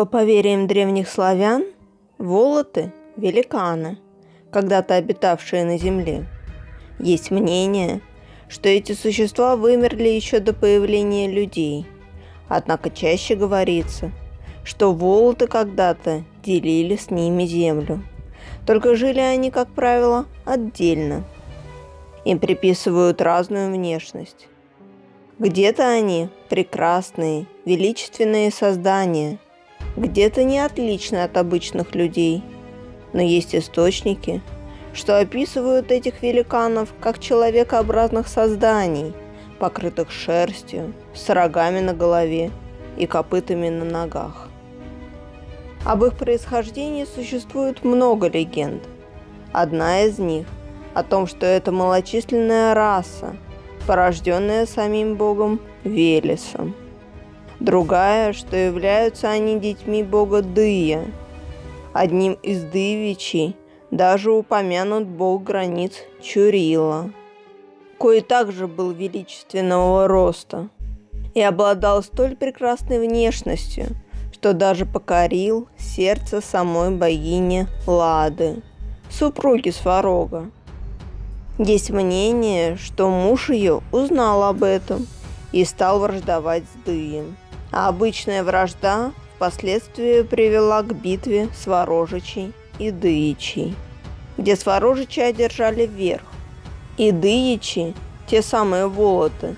По поверьям древних славян, волоты – великаны, когда-то обитавшие на земле. Есть мнение, что эти существа вымерли еще до появления людей. Однако чаще говорится, что волоты когда-то делили с ними землю. Только жили они, как правило, отдельно. Им приписывают разную внешность. Где-то они прекрасные, величественные создания, где-то не отличны от обычных людей. Но есть источники, что описывают этих великанов как человекообразных созданий, покрытых шерстью, с рогами на голове и копытами на ногах. Об их происхождении существует много легенд. Одна из них о том, что это малочисленная раса, порожденная самим богом Велесом. Другая, что являются они детьми бога Дыя. Одним из Дывичей даже упомянут бог границ Чурила, кое также был величественного роста и обладал столь прекрасной внешностью, что даже покорил сердце самой богини Лады, супруги Сварога. Есть мнение, что муж ее узнал об этом и стал враждовать с Дыем. А обычная вражда впоследствии привела к битве Сварожичей и Дыичей, где Сварожичи одержали верх. И Дыичи, те самые волоты,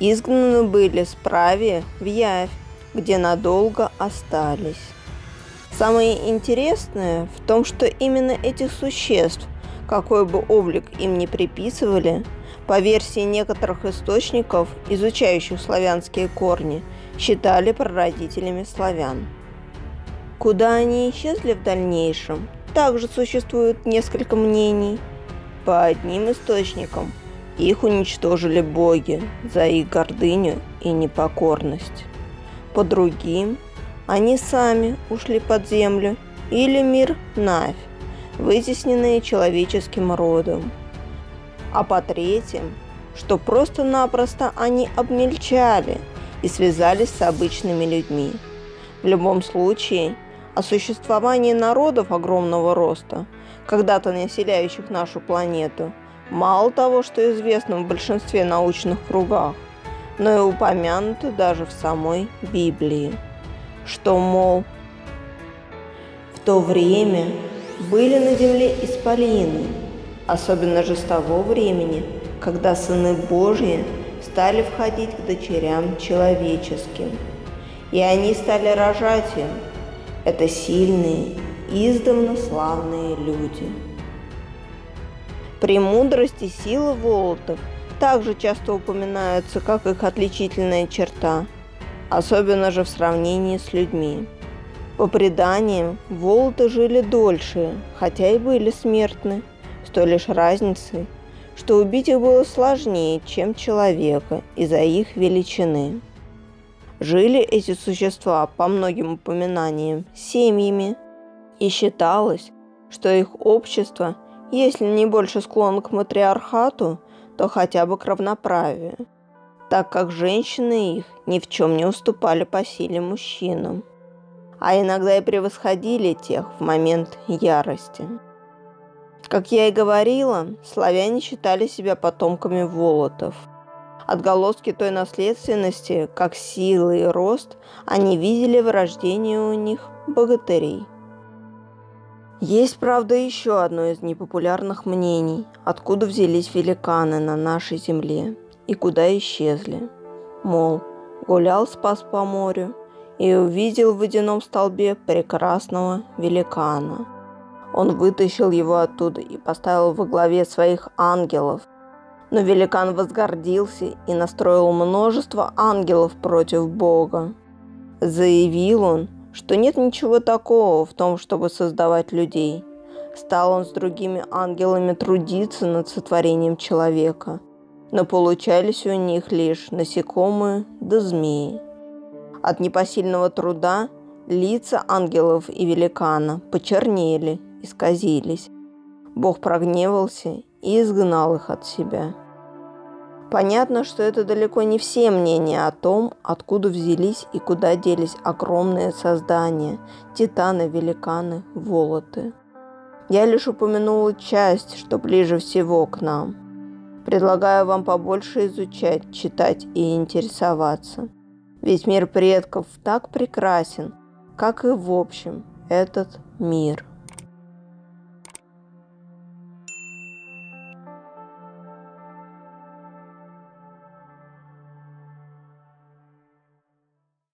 изгнаны были с праве в Явь, где надолго остались. Самое интересное в том, что именно этих существ какой бы облик им ни приписывали, по версии некоторых источников, изучающих славянские корни, считали прародителями славян. Куда они исчезли в дальнейшем, также существует несколько мнений. По одним источникам их уничтожили боги за их гордыню и непокорность. По другим они сами ушли под землю или мир Навь, вытесненные человеческим родом. А по-третьим, что просто-напросто они обмельчали и связались с обычными людьми. В любом случае, о существовании народов огромного роста, когда-то населяющих нашу планету, мало того, что известно в большинстве научных кругах, но и упомянуто даже в самой Библии, что, мол, в то время были на земле исполины, особенно же с того времени, когда сыны Божьи стали входить к дочерям человеческим. И они стали рожать им. Это сильные, издавна славные люди. Премудрость и сила волотов также часто упоминаются как их отличительная черта, особенно же в сравнении с людьми. По преданиям, волоты жили дольше, хотя и были смертны, той лишь разницей, что убить их было сложнее, чем человека из-за их величины. Жили эти существа, по многим упоминаниям, семьями, и считалось, что их общество, если не больше склонно к матриархату, то хотя бы к равноправию, так как женщины их ни в чем не уступали по силе мужчинам а иногда и превосходили тех в момент ярости. Как я и говорила, славяне считали себя потомками волотов. Отголоски той наследственности, как силы и рост, они видели в рождении у них богатырей. Есть, правда, еще одно из непопулярных мнений, откуда взялись великаны на нашей земле и куда исчезли. Мол, гулял спас по морю, и увидел в водяном столбе прекрасного великана. Он вытащил его оттуда и поставил во главе своих ангелов. Но великан возгордился и настроил множество ангелов против Бога. Заявил он, что нет ничего такого в том, чтобы создавать людей. Стал он с другими ангелами трудиться над сотворением человека, но получались у них лишь насекомые да змеи. От непосильного труда лица ангелов и великана почернели, исказились. Бог прогневался и изгнал их от себя. Понятно, что это далеко не все мнения о том, откуда взялись и куда делись огромные создания – титаны, великаны, волоты. Я лишь упомянула часть, что ближе всего к нам. Предлагаю вам побольше изучать, читать и интересоваться. Ведь мир предков так прекрасен, как и в общем этот мир.